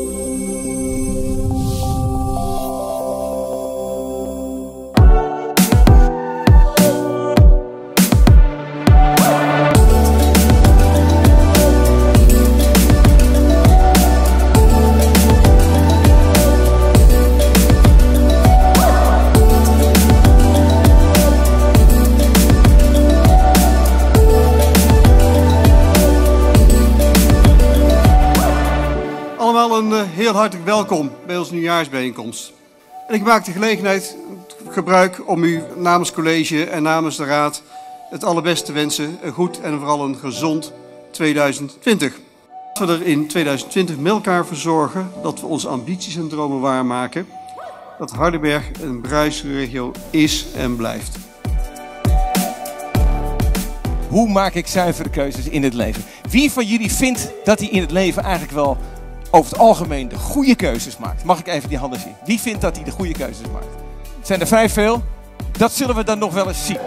Allemaal een eh, heel hartelijk welkom bij onze nieuwjaarsbijeenkomst. En ik maak de gelegenheid gebruik om u namens college en namens de raad het allerbeste te wensen. Een goed en vooral een gezond 2020. Dat we er in 2020 met elkaar voor zorgen dat we onze ambities en dromen waarmaken. Dat Hardenberg een bruisregio is en blijft. Hoe maak ik zuivere keuzes in het leven? Wie van jullie vindt dat hij in het leven eigenlijk wel over het algemeen de goede keuzes maakt? Mag ik even die handen zien? Wie vindt dat hij de goede keuzes maakt? Zijn er vrij veel? Dat zullen we dan nog wel eens zien.